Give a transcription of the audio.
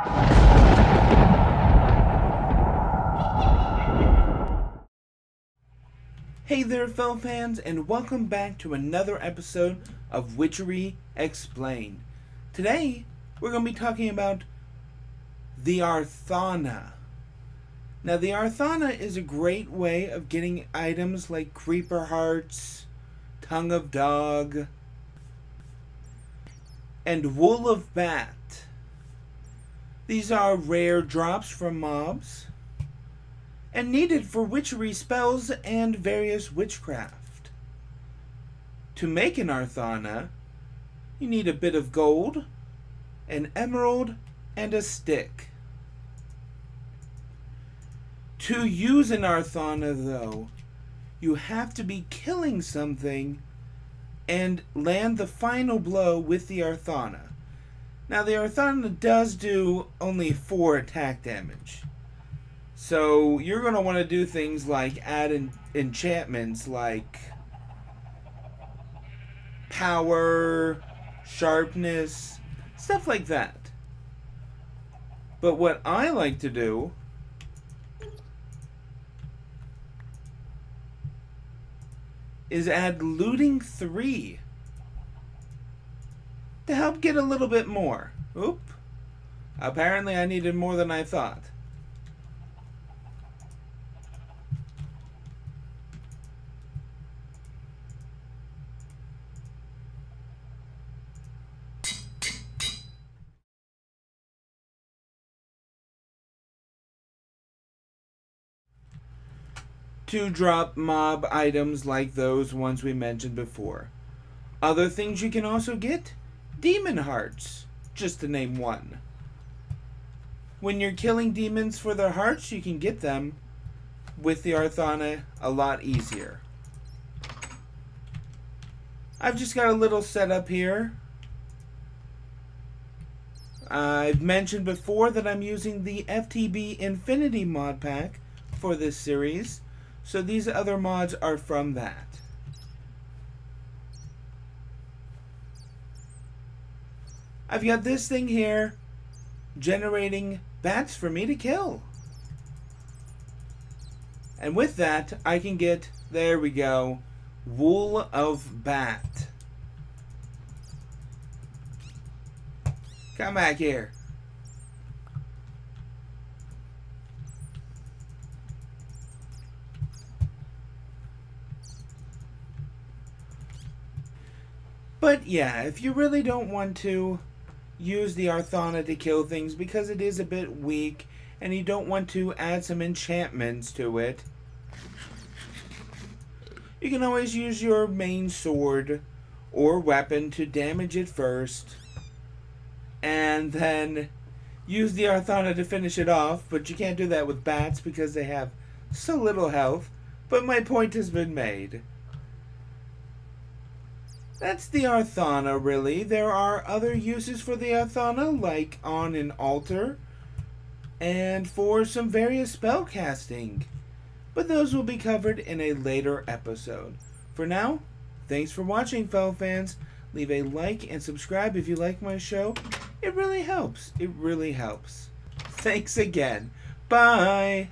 Hey there, fellow fans, and welcome back to another episode of Witchery Explained. Today, we're going to be talking about the Arthana. Now, the Arthana is a great way of getting items like Creeper Hearts, Tongue of Dog, and Wool of Bat. These are rare drops from mobs and needed for witchery spells and various witchcraft. To make an Arthana, you need a bit of gold, an emerald, and a stick. To use an Arthana, though, you have to be killing something and land the final blow with the Arthana. Now, the Arthana does do only 4 attack damage. So you're going to want to do things like add en enchantments like power, sharpness, stuff like that. But what I like to do is add looting 3 to help get a little bit more. Oop. Apparently I needed more than I thought. to drop mob items like those ones we mentioned before. Other things you can also get demon hearts, just to name one. When you're killing demons for their hearts, you can get them with the Arthana a lot easier. I've just got a little setup here. I've mentioned before that I'm using the FTB Infinity mod pack for this series. So these other mods are from that. I've got this thing here generating bats for me to kill. And with that, I can get, there we go, Wool of Bat. Come back here. But yeah, if you really don't want to use the Arthana to kill things because it is a bit weak and you don't want to add some enchantments to it, you can always use your main sword or weapon to damage it first and then use the Arthana to finish it off, but you can't do that with bats because they have so little health. But my point has been made. That's the Arthana, really. There are other uses for the Arthana, like on an altar, and for some various spell casting. But those will be covered in a later episode. For now, thanks for watching, fellow fans. Leave a like and subscribe if you like my show. It really helps. It really helps. Thanks again. Bye.